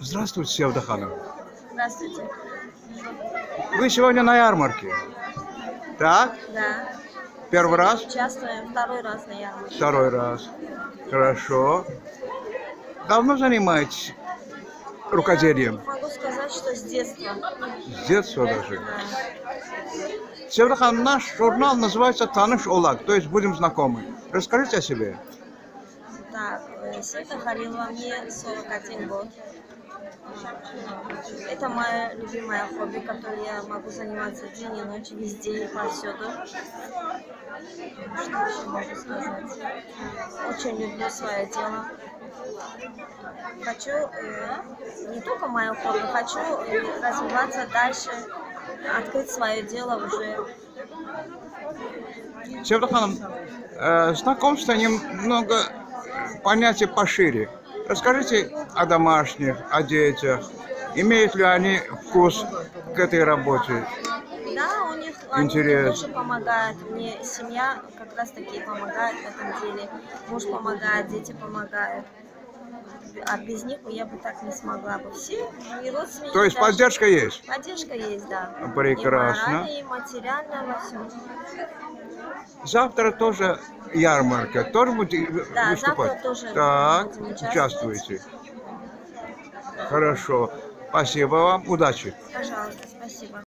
Здравствуйте, Севдаханов. Здравствуйте. Вы сегодня на ярмарке? Так? Да. Первый раз? Участвуем второй раз на ярмарке. Второй раз. Хорошо. Давно занимаетесь рукоделием? Могу сказать, что с детства. С детства даже. Да. Севдахан, наш журнал называется «Таныш Олак», то есть «Будем знакомы». Расскажите о себе. Так, э, Сета Халилова, мне 41 год. Это мое любимое хобби, которое я могу заниматься день и ночь, везде и повсюду. Что еще могу сказать? Очень люблю свое дело. Хочу э, не только мое хобби, хочу э, развиваться дальше, открыть свое дело уже. Севдахан, э, знакомство немного понятие пошире. Расскажите о домашних, о детях. Имеют ли они вкус к этой работе? Да, у них Интерес. тоже помогают. Мне семья как раз таки помогает в этом деле. Муж помогает, дети помогают. А без них я бы так не смогла бы. Все и родственники. То есть даже. поддержка есть? Поддержка есть, да. Прекрасно. И морально, и материально во всем. Завтра тоже ярмарка. Тоже будете Да, выступать? завтра тоже Так, будем участвуете. Хорошо. Спасибо вам. Удачи. Пожалуйста.